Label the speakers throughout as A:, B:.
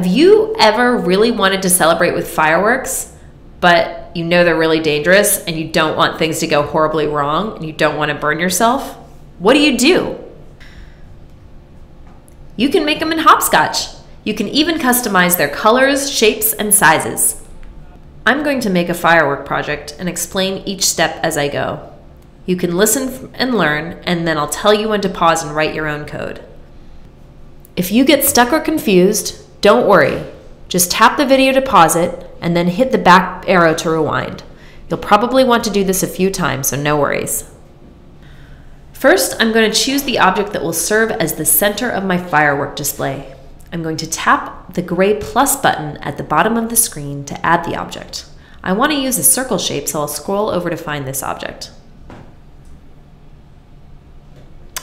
A: Have you ever really wanted to celebrate with fireworks, but you know they're really dangerous and you don't want things to go horribly wrong and you don't want to burn yourself? What do you do? You can make them in hopscotch. You can even customize their colors, shapes, and sizes. I'm going to make a firework project and explain each step as I go. You can listen and learn, and then I'll tell you when to pause and write your own code. If you get stuck or confused, don't worry. Just tap the video to pause it and then hit the back arrow to rewind. You'll probably want to do this a few times, so no worries. First, I'm going to choose the object that will serve as the center of my firework display. I'm going to tap the gray plus button at the bottom of the screen to add the object. I want to use a circle shape, so I'll scroll over to find this object.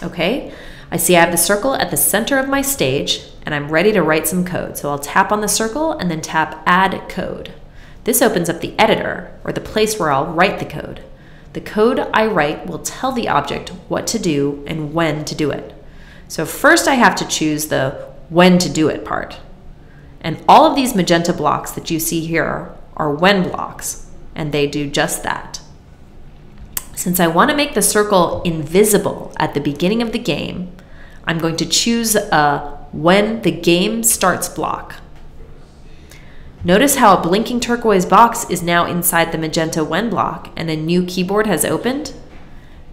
A: Okay, I see I have the circle at the center of my stage, and I'm ready to write some code. So I'll tap on the circle and then tap Add Code. This opens up the editor, or the place where I'll write the code. The code I write will tell the object what to do and when to do it. So first I have to choose the when to do it part. And all of these magenta blocks that you see here are when blocks, and they do just that. Since I want to make the circle invisible at the beginning of the game, I'm going to choose a when the game starts block. Notice how a blinking turquoise box is now inside the magenta when block and a new keyboard has opened?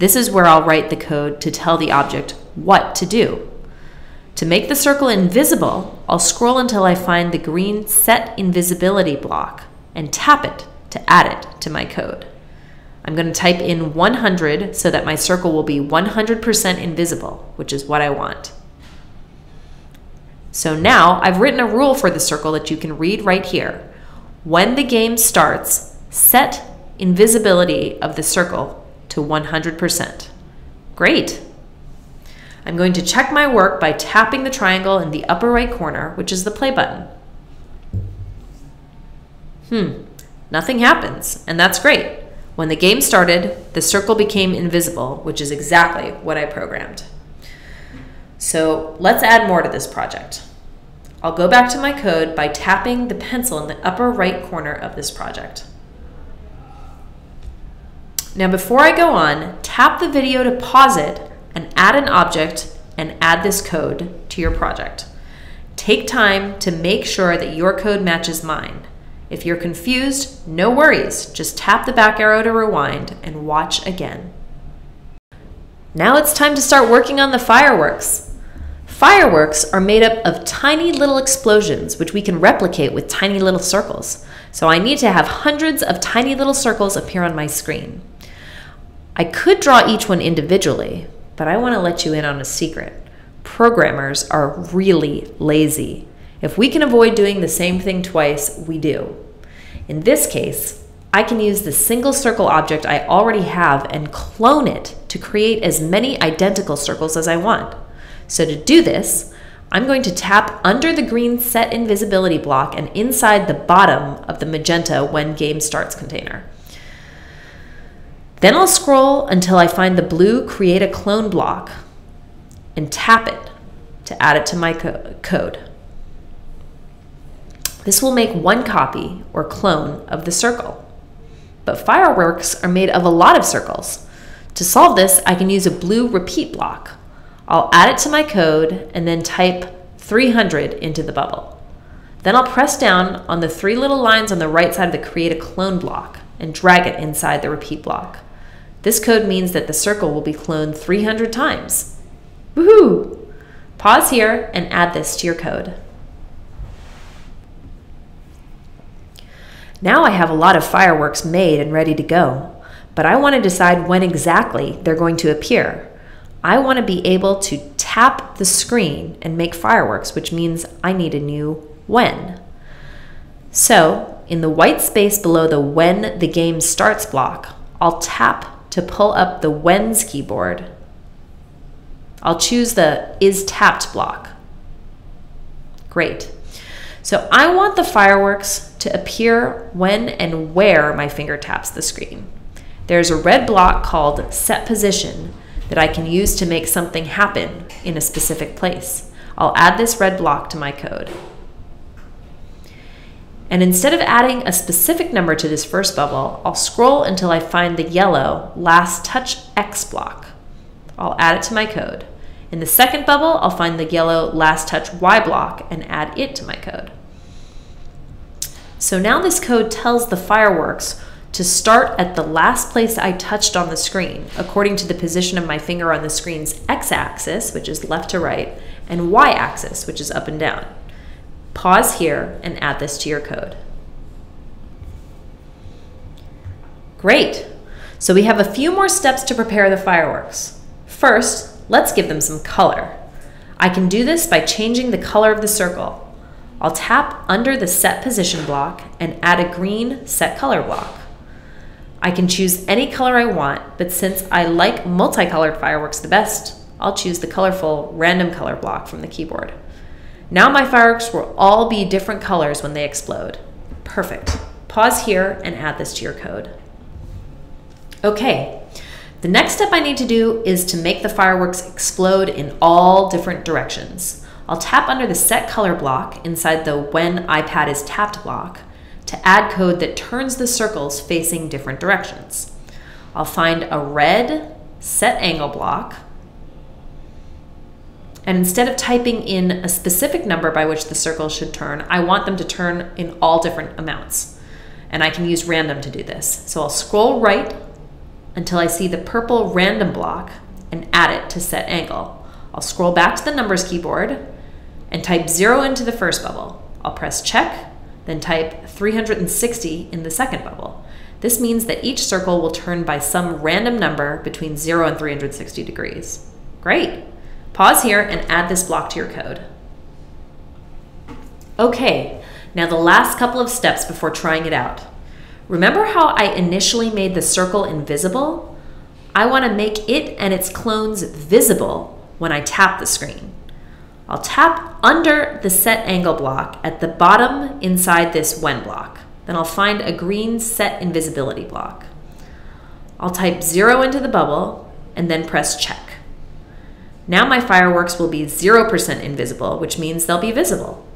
A: This is where I'll write the code to tell the object what to do. To make the circle invisible, I'll scroll until I find the green Set Invisibility block and tap it to add it to my code. I'm going to type in 100 so that my circle will be 100% invisible, which is what I want. So now I've written a rule for the circle that you can read right here. When the game starts, set invisibility of the circle to 100%. Great. I'm going to check my work by tapping the triangle in the upper right corner, which is the play button. Hmm, nothing happens, and that's great. When the game started, the circle became invisible, which is exactly what I programmed. So let's add more to this project. I'll go back to my code by tapping the pencil in the upper right corner of this project. Now before I go on, tap the video to pause it and add an object and add this code to your project. Take time to make sure that your code matches mine. If you're confused, no worries. Just tap the back arrow to rewind and watch again. Now it's time to start working on the fireworks. Fireworks are made up of tiny little explosions, which we can replicate with tiny little circles. So I need to have hundreds of tiny little circles appear on my screen. I could draw each one individually, but I want to let you in on a secret. Programmers are really lazy. If we can avoid doing the same thing twice, we do. In this case, I can use the single circle object I already have and clone it to create as many identical circles as I want. So to do this, I'm going to tap under the green set invisibility block and inside the bottom of the magenta when game starts container. Then I'll scroll until I find the blue create a clone block and tap it to add it to my co code. This will make one copy or clone of the circle. But fireworks are made of a lot of circles. To solve this, I can use a blue repeat block. I'll add it to my code and then type 300 into the bubble. Then I'll press down on the three little lines on the right side of the create a clone block and drag it inside the repeat block. This code means that the circle will be cloned 300 times. Woohoo! Pause here and add this to your code. Now I have a lot of fireworks made and ready to go, but I want to decide when exactly they're going to appear. I want to be able to tap the screen and make fireworks, which means I need a new when. So, in the white space below the when the game starts block, I'll tap to pull up the when's keyboard. I'll choose the is tapped block. Great. So I want the fireworks to appear when and where my finger taps the screen. There's a red block called set position that I can use to make something happen in a specific place. I'll add this red block to my code. And instead of adding a specific number to this first bubble, I'll scroll until I find the yellow last touch X block. I'll add it to my code. In the second bubble, I'll find the yellow last touch Y block and add it to my code. So now this code tells the fireworks to start at the last place I touched on the screen, according to the position of my finger on the screen's x-axis, which is left to right, and y-axis, which is up and down. Pause here and add this to your code. Great. So we have a few more steps to prepare the fireworks. First, let's give them some color. I can do this by changing the color of the circle. I'll tap under the set position block and add a green set color block. I can choose any color I want, but since I like multicolored fireworks the best, I'll choose the colorful random color block from the keyboard. Now my fireworks will all be different colors when they explode. Perfect. Pause here and add this to your code. Okay, the next step I need to do is to make the fireworks explode in all different directions. I'll tap under the set color block inside the when iPad is tapped block to add code that turns the circles facing different directions. I'll find a red set angle block. And instead of typing in a specific number by which the circles should turn, I want them to turn in all different amounts. And I can use random to do this. So I'll scroll right until I see the purple random block and add it to set angle. I'll scroll back to the numbers keyboard and type zero into the first bubble. I'll press check then type 360 in the second bubble. This means that each circle will turn by some random number between 0 and 360 degrees. Great! Pause here and add this block to your code. Okay, now the last couple of steps before trying it out. Remember how I initially made the circle invisible? I want to make it and its clones visible when I tap the screen. I'll tap under the set angle block at the bottom inside this when block. Then I'll find a green set invisibility block. I'll type zero into the bubble and then press check. Now my fireworks will be 0% invisible, which means they'll be visible.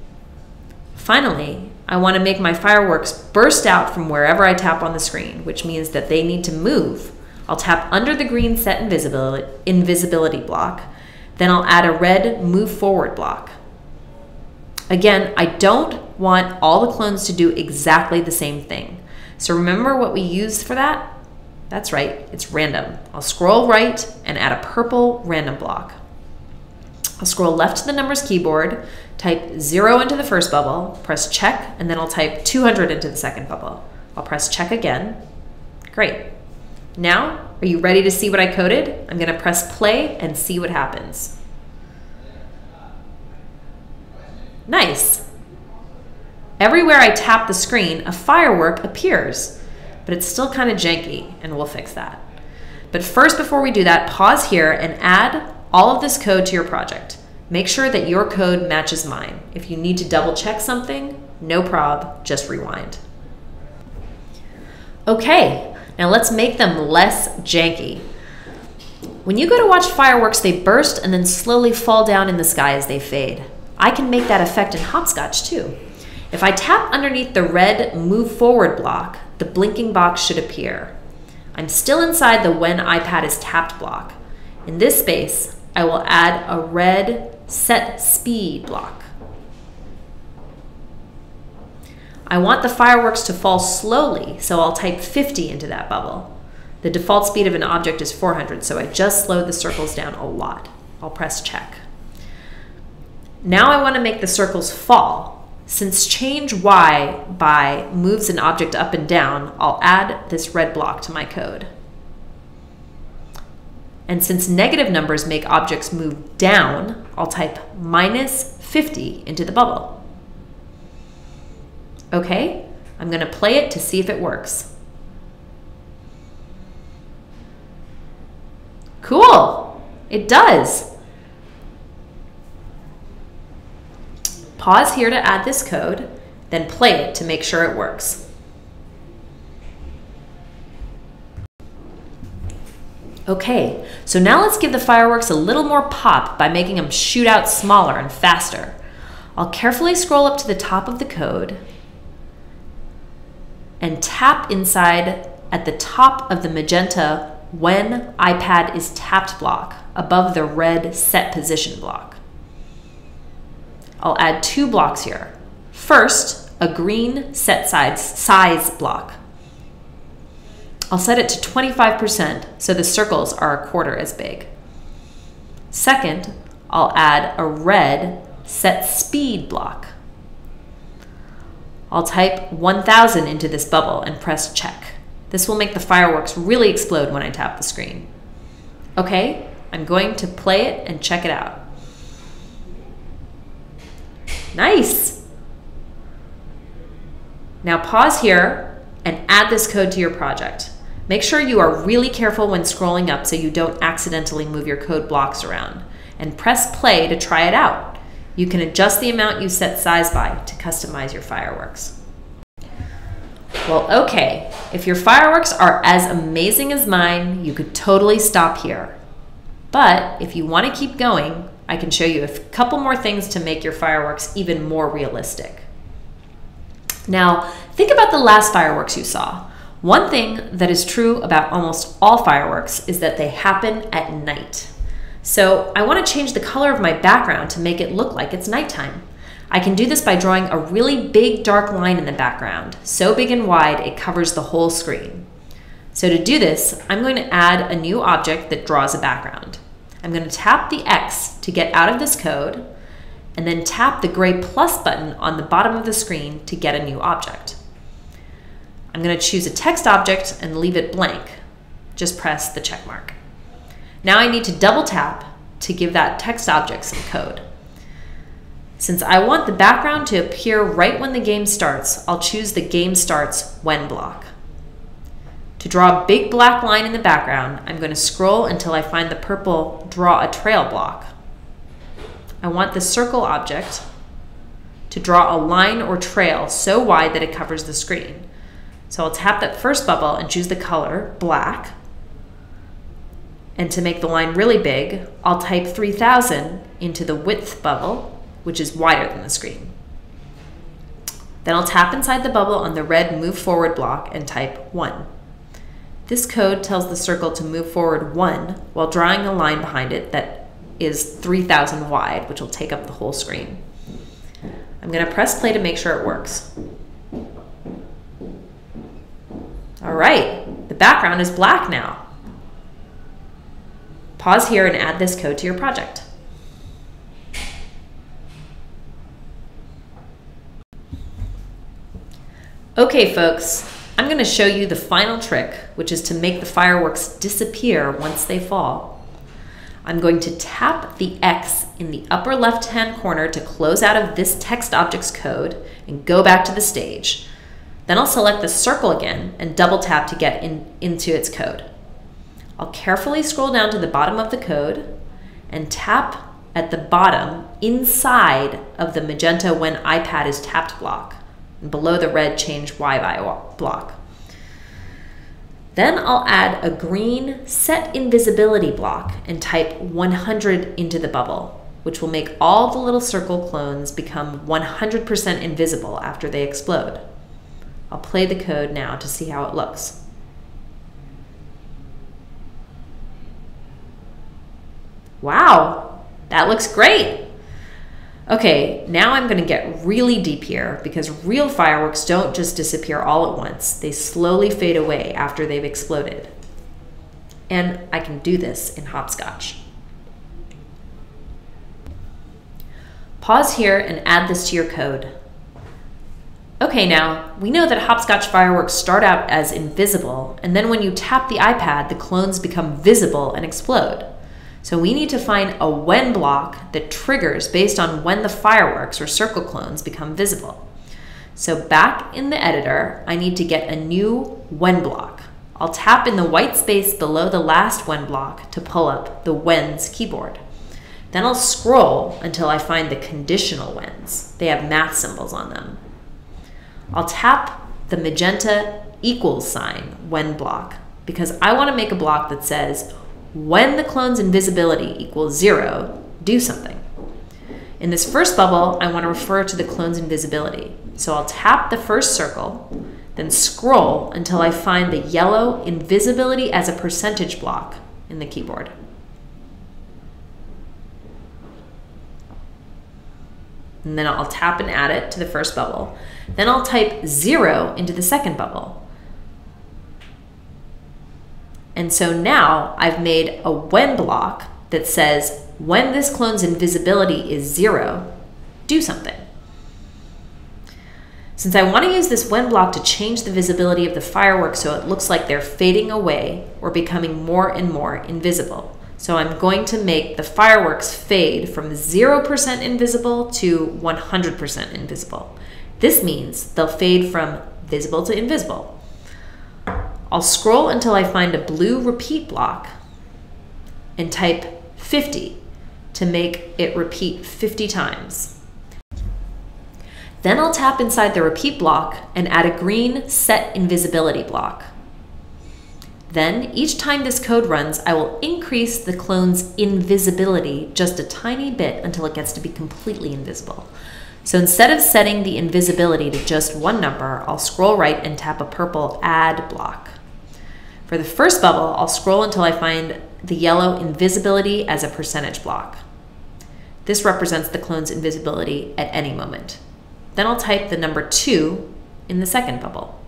A: Finally, I want to make my fireworks burst out from wherever I tap on the screen, which means that they need to move. I'll tap under the green set invisibility, invisibility block then I'll add a red move forward block. Again, I don't want all the clones to do exactly the same thing. So remember what we used for that? That's right, it's random. I'll scroll right and add a purple random block. I'll scroll left to the numbers keyboard, type zero into the first bubble, press check, and then I'll type 200 into the second bubble. I'll press check again. Great. Now are you ready to see what I coded? I'm going to press play and see what happens. Nice. Everywhere I tap the screen, a firework appears, but it's still kind of janky, and we'll fix that. But first, before we do that, pause here and add all of this code to your project. Make sure that your code matches mine. If you need to double check something, no prob, just rewind. Okay, now let's make them less janky. When you go to watch fireworks, they burst and then slowly fall down in the sky as they fade. I can make that effect in Hopscotch too. If I tap underneath the red move forward block, the blinking box should appear. I'm still inside the when iPad is tapped block. In this space, I will add a red set speed block. I want the fireworks to fall slowly, so I'll type 50 into that bubble. The default speed of an object is 400, so I just slowed the circles down a lot. I'll press check. Now I want to make the circles fall. Since change y by moves an object up and down, I'll add this red block to my code. And since negative numbers make objects move down, I'll type minus 50 into the bubble. Okay, I'm going to play it to see if it works. Cool, it does. Pause here to add this code, then play it to make sure it works. Okay, so now let's give the fireworks a little more pop by making them shoot out smaller and faster. I'll carefully scroll up to the top of the code and tap inside at the top of the magenta when iPad is tapped block above the red set position block. I'll add two blocks here. First, a green set size, size block. I'll set it to 25% so the circles are a quarter as big. Second, I'll add a red set speed block. I'll type 1000 into this bubble and press check. This will make the fireworks really explode when I tap the screen. Okay, I'm going to play it and check it out. Nice! Now pause here and add this code to your project. Make sure you are really careful when scrolling up so you don't accidentally move your code blocks around. And press play to try it out. You can adjust the amount you set size by to customize your fireworks. Well, okay, if your fireworks are as amazing as mine, you could totally stop here. But if you want to keep going, I can show you a couple more things to make your fireworks even more realistic. Now, think about the last fireworks you saw. One thing that is true about almost all fireworks is that they happen at night. So I want to change the color of my background to make it look like it's nighttime. I can do this by drawing a really big dark line in the background, so big and wide it covers the whole screen. So to do this, I'm going to add a new object that draws a background. I'm going to tap the X to get out of this code, and then tap the gray plus button on the bottom of the screen to get a new object. I'm going to choose a text object and leave it blank. Just press the check mark. Now I need to double tap to give that text object some code. Since I want the background to appear right when the game starts, I'll choose the game starts when block. To draw a big black line in the background, I'm going to scroll until I find the purple draw a trail block. I want the circle object to draw a line or trail so wide that it covers the screen. So I'll tap that first bubble and choose the color, black, and to make the line really big, I'll type 3000 into the width bubble, which is wider than the screen. Then I'll tap inside the bubble on the red move forward block and type 1. This code tells the circle to move forward 1 while drawing a line behind it that is 3000 wide, which will take up the whole screen. I'm going to press play to make sure it works. All right, the background is black now. Pause here and add this code to your project. Okay, folks, I'm going to show you the final trick, which is to make the fireworks disappear once they fall. I'm going to tap the X in the upper left-hand corner to close out of this text object's code and go back to the stage. Then I'll select the circle again and double tap to get in, into its code. I'll carefully scroll down to the bottom of the code and tap at the bottom inside of the magenta when iPad is tapped block and below the red change Y block. Then I'll add a green set invisibility block and type 100 into the bubble, which will make all the little circle clones become 100% invisible after they explode. I'll play the code now to see how it looks. Wow, that looks great. Okay, now I'm going to get really deep here because real fireworks don't just disappear all at once. They slowly fade away after they've exploded. And I can do this in hopscotch. Pause here and add this to your code. Okay, now, we know that hopscotch fireworks start out as invisible, and then when you tap the iPad, the clones become visible and explode. So we need to find a when block that triggers based on when the fireworks or circle clones become visible. So back in the editor, I need to get a new when block. I'll tap in the white space below the last when block to pull up the whens keyboard. Then I'll scroll until I find the conditional whens. They have math symbols on them. I'll tap the magenta equals sign when block because I want to make a block that says when the clone's invisibility equals zero, do something. In this first bubble, I want to refer to the clone's invisibility. So I'll tap the first circle, then scroll until I find the yellow invisibility as a percentage block in the keyboard. And then I'll tap and add it to the first bubble. Then I'll type zero into the second bubble. And so now I've made a when block that says when this clone's invisibility is zero, do something. Since I want to use this when block to change the visibility of the fireworks so it looks like they're fading away or becoming more and more invisible. So I'm going to make the fireworks fade from 0% invisible to 100% invisible. This means they'll fade from visible to invisible. I'll scroll until I find a blue repeat block and type 50 to make it repeat 50 times. Then I'll tap inside the repeat block and add a green set invisibility block. Then, each time this code runs, I will increase the clone's invisibility just a tiny bit until it gets to be completely invisible. So instead of setting the invisibility to just one number, I'll scroll right and tap a purple add block. For the first bubble, I'll scroll until I find the yellow invisibility as a percentage block. This represents the clone's invisibility at any moment. Then I'll type the number 2 in the second bubble.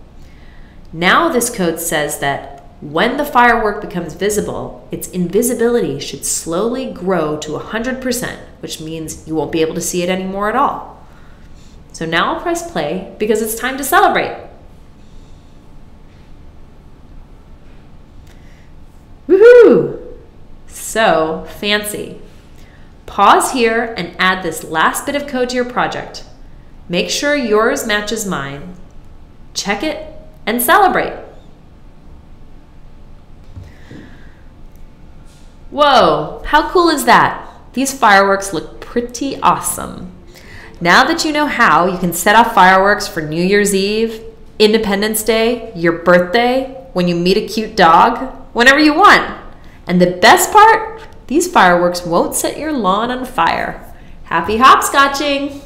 A: Now this code says that when the firework becomes visible, its invisibility should slowly grow to 100%, which means you won't be able to see it anymore at all. So now I'll press play because it's time to celebrate. Woohoo! So fancy. Pause here and add this last bit of code to your project. Make sure yours matches mine. Check it and celebrate. Whoa, how cool is that? These fireworks look pretty awesome. Now that you know how, you can set off fireworks for New Year's Eve, Independence Day, your birthday, when you meet a cute dog, whenever you want. And the best part, these fireworks won't set your lawn on fire. Happy hopscotching!